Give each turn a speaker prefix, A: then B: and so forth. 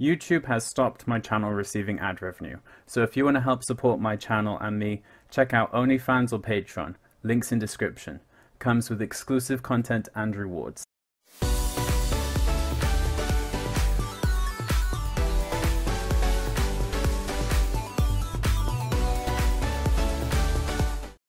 A: YouTube has stopped my channel receiving ad revenue, so if you want to help support my channel and me, check out OnlyFans or Patreon, links in description. Comes with exclusive content and rewards.